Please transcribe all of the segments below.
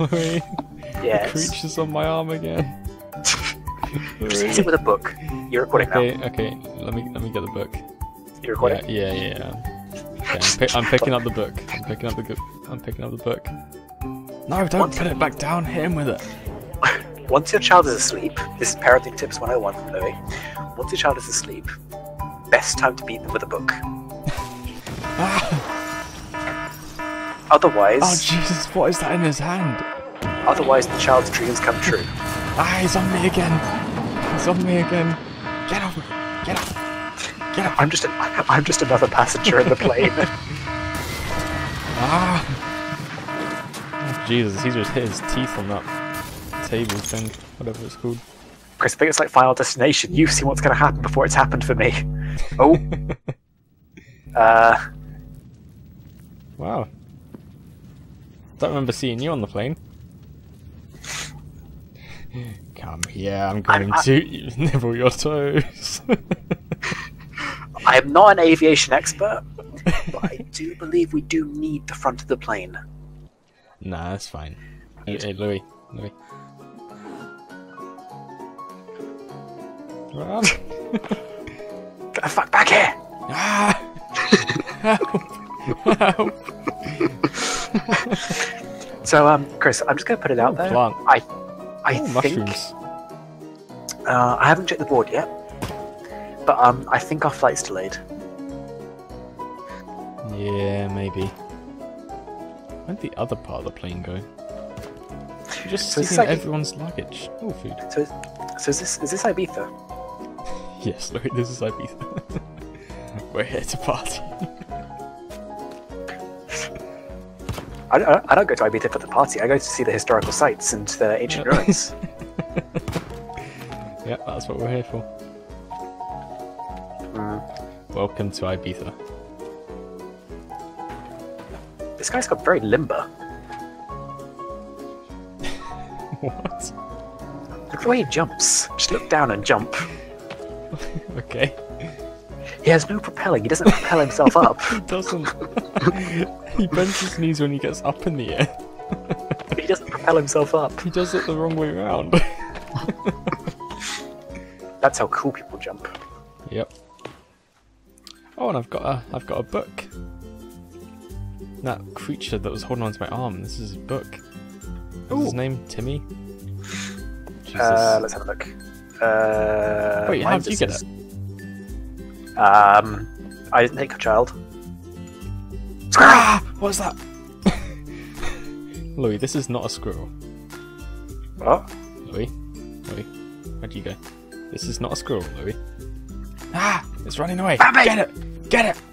Louis, Yes. creatures on my arm again. Just hit it with a book. You're recording now. Okay, okay. Let me let me get the book. You're recording. Yeah, yeah, yeah. Okay, I'm, I'm picking up the book. I'm picking up the. I'm picking up the book. No, don't What? put it back down. Hit him with it. Once your child is asleep, this is parenting tips 101 from Louis. Once your child is asleep, best time to beat them with a book. Ah. Otherwise, Oh Jesus! What is that in his hand? otherwise the child's dreams come true. Ah, he's on me again. He's on me again. Get off me! Get off! Get off! I'm just, a, I'm just another passenger in the plane. Ah! Oh, Jesus, he just hit his teeth on that table thing, whatever it's called. Chris, I think it's like Final Destination. You've seen what's going to happen before it's happened for me. Oh. uh, Wow. Don't remember seeing you on the plane. Come here, I'm going I- to nibble your toes. I am not an aviation expert, but I do believe we do need the front of the plane. nah, that's fine. Hey, hey, Louis, Louis. Run! Get the fuck back here! ah! Help! Help! So, um, Chris, I'm just going to put it out there. Plant. I, I Oh, think mushrooms. uh, I haven't checked the board yet, but um, I think our flight's delayed. Yeah, maybe. Where'd the other part of the plane go? You're just So like- everyone's luggage. Oh, food. So, so is this is this Ibiza? Yes, look, this is Ibiza. We're here to party. I don't, I don't go to Ibiza for the party. I go to see the historical sites and the ancient Yep. ruins. yeah, that's what we're here for. Mm. Welcome to Ibiza. This guy's got very limber. what? Look at the way he jumps. Just look down and jump. Okay. He has no propelling. He doesn't propel himself up. He doesn't. he bends his knees when he gets up in the air. He doesn't propel himself up. He does it the wrong way around. That's how cool people jump. Yep. Oh, and I've got a, I've got a book. That creature that was holding onto my arm. This is his book. What's his name? Timmy. Uh, let's have a look. Uh, Wait, how did you get it? Says- Um, I didn't take a child. Ah! What's that? Louis, this is not a squirrel. What? Louis, Louis, where'd you go? This is not a squirrel, Louis. Ah! It's running away. Bambi! Get it! Get it!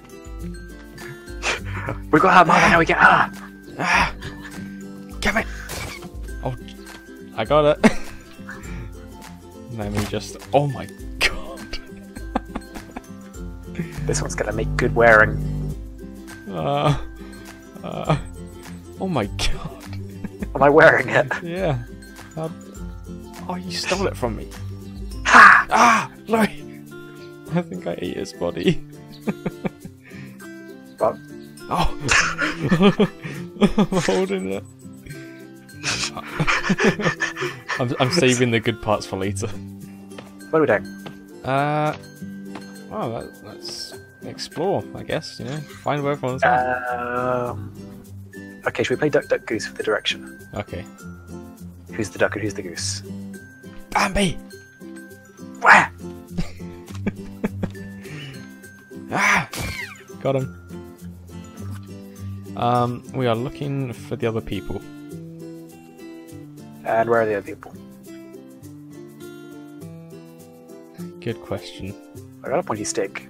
We got her, Mama. Now we get her. Ah! Give it! Oh, I got it. Let me just. Oh my This one's gonna make good wearing. Uh, uh, oh my god! Am I wearing it? Yeah. Uh, oh, you stole it from me. Ha! Ah! Louis! I think I ate his body. What? Oh! I'm holding it. I'm, I'm saving the good parts for later. What are we doing? Uh, well, let, let's explore, I guess, you know, find where everyone's at. Um, okay, should we play Duck Duck Goose for the direction? Okay. Who's the duck and who's the goose? Bambi! Where? Ah! Got him. Um, we are looking for the other people. And where are the other people? Good question. I got a pointy stick.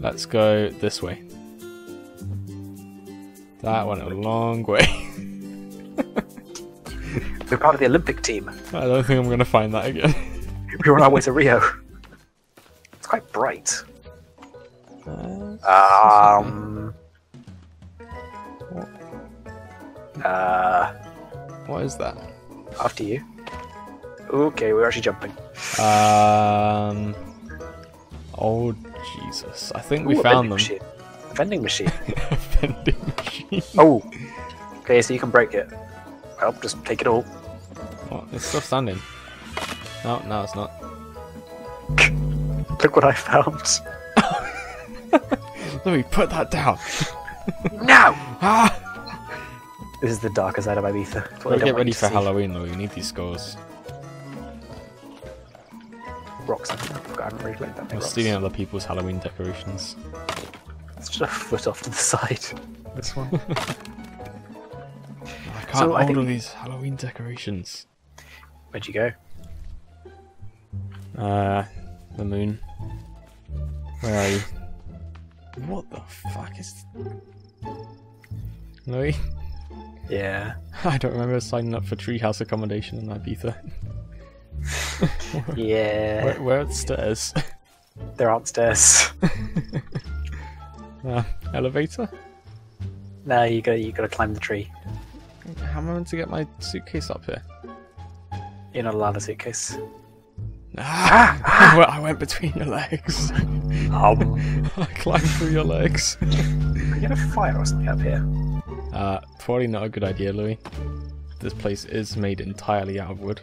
Let's go this way. That went a long way. We're part of the Olympic team. I don't think I'm gonna find that again. We were on our way to Rio. It's quite bright. Uh, Um. Uh, what is that? after you. Okay, we're actually jumping. Um. Oh Jesus! I think we Ooh, a found them. Machine. Vending machine. vending machine. Oh. Okay, so you can break it. Well, just take it all. What? It's still standing. No, no, it's not. Look what I found. Let me put that down. No! Ah! This is the darker side of Ibiza. It's I We'll get ready for see. Halloween, though. We need these scores. Rocks. I haven't really played that many We're rocks. stealing other people's Halloween decorations. It's just a foot off to the side. This one. I can't So I hold all these Halloween decorations. Where'd you go? Uh, the moon. Where are you? What the fuck is? Louis? Yeah. I don't remember signing up for treehouse accommodation in Ibiza. Yeah. Where, where are the stairs? There aren't stairs. uh, elevator? no, you gotta you gotta climb the tree. How am I meant to get my suitcase up here? You're not allowed a suitcase. Ah! I went- I went between your legs. Um, I climbed through your legs. we get a fire or something up here. Uh, probably not a good idea, Louis. This place is made entirely out of wood.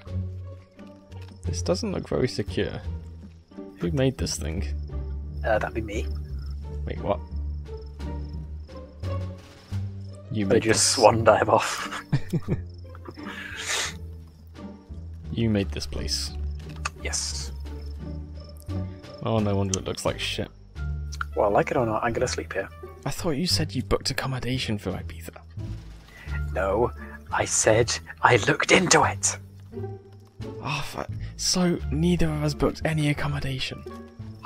This doesn't look very secure. Who made this thing? Uh, that'd be me. Wait, what? You made just this. swan dive off. You made this place. yes. Oh, no wonder it looks like shit. Well, like it or not, I'm gonna sleep here. I thought you said you booked accommodation for Ibiza. No, I said I looked into it. Oh, so neither of us booked any accommodation.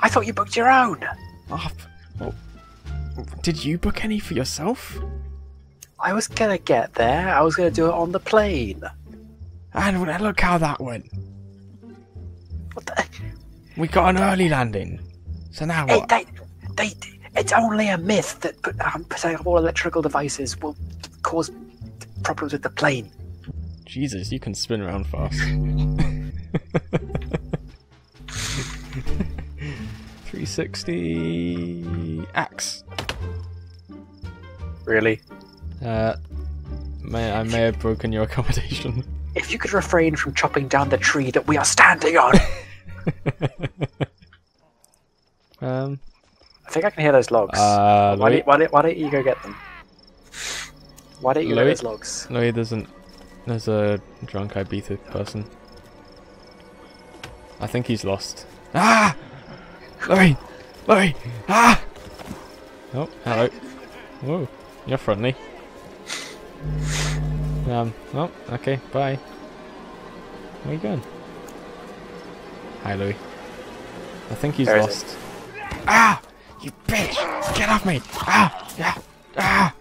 I thought you booked your own. Oh, well, did you book any for yourself? I was gonna get there. I was gonna do it on the plane. And look how that went. What the? We got an early landing. So now what? they, they, it's only a myth that um, all electrical devices will cause problems with the plane. Jesus, you can spin around fast. 360 axe. Really? Uh, may I may have broken your accommodation. If you could refrain from chopping down the tree that we are standing on. Um, I think I can hear those logs. uh, why, Louis, don't, why, don't, why don't you go get them? Why don't you get Louis? those logs? Louis, there's an there's a drunk Ibiza person. I think he's lost. Ah! Louis! Louis! Ah! Oh, hello. Whoa, you're friendly. Um, oh, okay, bye. Where are you going? Hi, Louis. I think he's Where is lost. Ah! You bitch! Get off me! Ah! Yeah! Ah!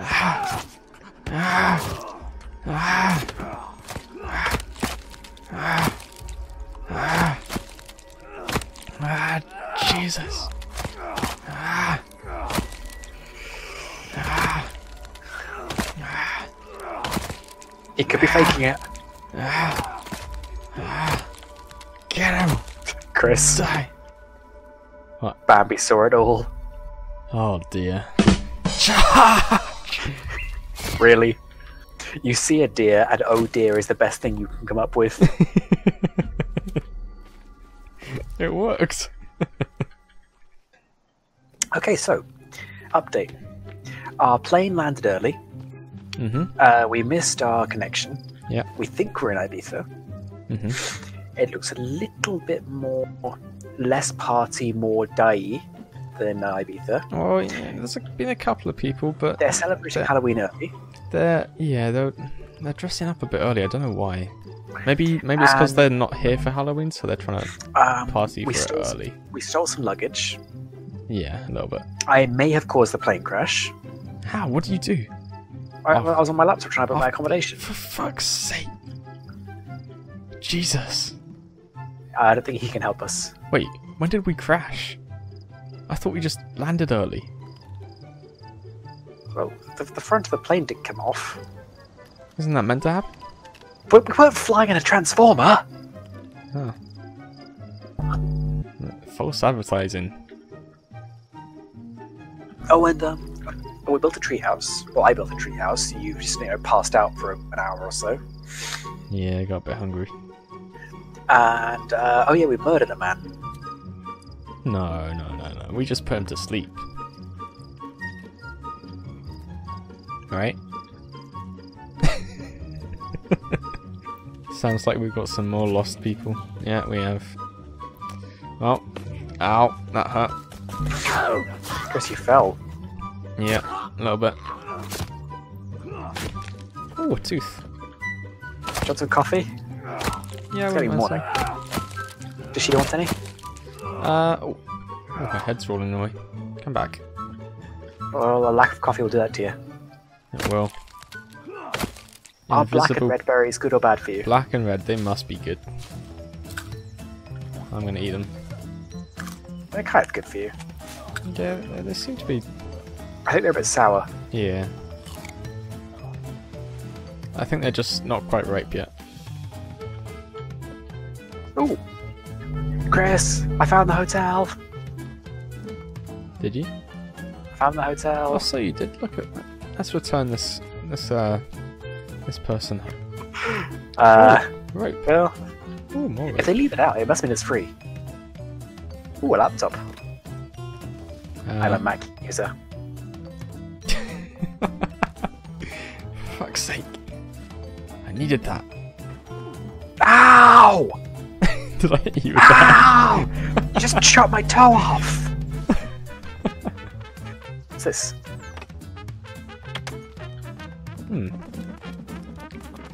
Ah! Ah! Ah! Ah! Ah! Jesus! Ah! Ah! Ah. He could be faking it. Ah! Ah! Get him! Chris, Die! Bambi saw it all. Oh dear. Really? You see a deer, and oh dear is the best thing you can come up with. it worked. Okay, so, update. Our plane landed early. Mm-hmm. Uh, we missed our connection. Yeah. We think we're in Ibiza. Mm-hmm. It looks a little bit more, less party, more die than Ibiza. Oh, yeah, there's been a couple of people, but They're celebrating Yeah. Halloween early. they're yeah they're they're dressing up a bit early. I don't know why. Maybe maybe it's because they're not here for Halloween, so they're trying to Um, party for it stole, early. we stole some luggage. Yeah, a little bit. I may have caused the plane crash. How? What do you do? I, Oh. I was on my laptop trying to book Oh. my accommodation. For fuck's sake! Jesus! I don't think he can help us. Wait, when did we crash? I thought we just landed early. Well, the, the front of the plane didn't come off. Isn't that meant to happen? But we weren't flying in a transformer. Oh. False advertising. Oh, and um, well, we built a treehouse. Well, I built a treehouse. You just you know passed out for an hour or so. Yeah, I got a bit hungry. And uh, oh yeah, we murdered a man. No, no, no, no. We just put him to sleep. Alright. Sounds like we've got some more lost people. Yeah, we have. Oh. Ow. That hurt. Chris, you fell. Yeah, a little bit. Oh, a tooth. Want some coffee? Yeah, It's getting morning. Does she want any? Uh, oh. oh, my head's rolling away. Come back. Well, a lack of coffee will do that to you. It will. Are black and red berries good or bad for you? Black and red, they must be good. I'm gonna eat them. They're kind of good for you. Yeah, they seem to be. I think they're a bit sour. Yeah. I think they're just not quite ripe yet. Oh, Chris, I found the hotel. Did you? I found the hotel. Oh, so you did. Look at that. Let's return this this uh this person. Uh, Rope. well, Oh, more if they leave it out, it must mean it's free. Ooh, a laptop. I'm a Uh, Mac user. fuck's sake! I needed that. Ow! Did I hit you with that? Ow! you just chopped my toe off. What's this? Hmm.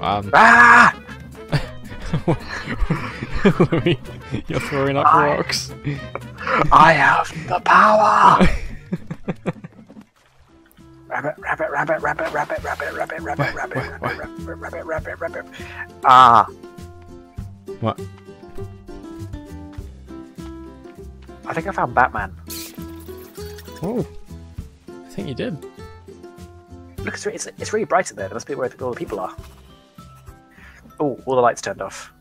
Um. Ah! Louis, you're throwing up I- rocks. I have the power. Rabbit, rabbit, rabbit, rabbit, rabbit, rabbit, rabbit, rabbit, Why, rabbit, why, rabbit, why? rabbit, rabbit, rabbit, rabbit. Ah, What? I think I found Batman. Oh, I think you did. Look, it's, it's, it's really bright in there. There must be where all the people are. Oh, all the lights turned off.